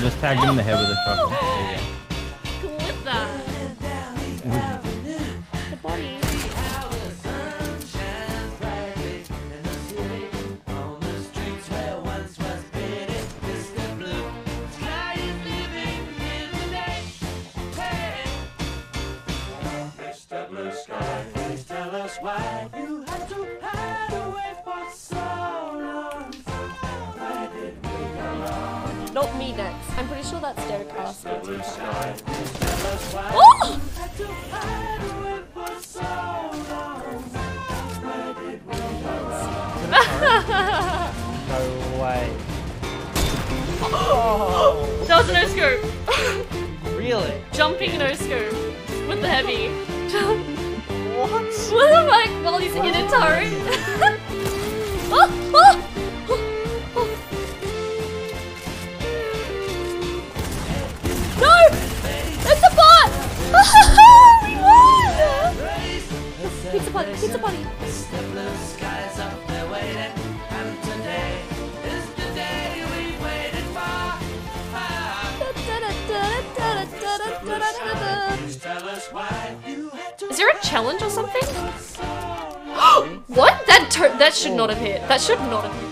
just tagged him in the head with a shotgun. There. Clip that. The body. Mr. Blue Sky, please tell us why Not me next. I'm pretty sure that's Derek Carson. Blue Sky, please tell us why Oh! you had to hide away for so long. Where did we go wrong? No way. That was a no scope. Really? Jumping no scope with the heavy. What? What am I? While he's in a turret. Is there a challenge or something? what? That that should not have hit. That should not have hit.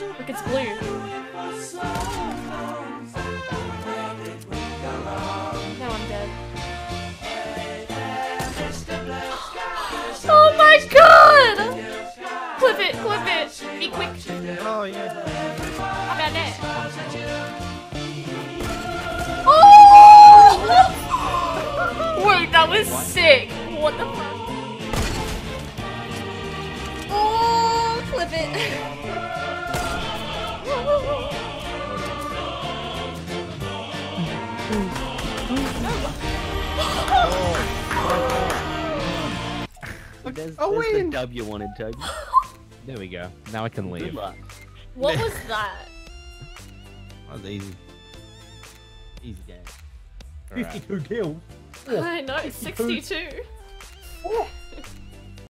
look, it's blue. Now I'm dead. Oh my god! Clip it, clip it. Be quick. Oh yeah. How about that? Oh! Wait, that was sick. What the fuck? Oh, clip it. There's, Oh, there's win. the dub you wanted, Toby. There we go. Now I can Good leave. luck. What was that? That was easy. Easy game. Alright. 52 kills. I know, 62. Oh,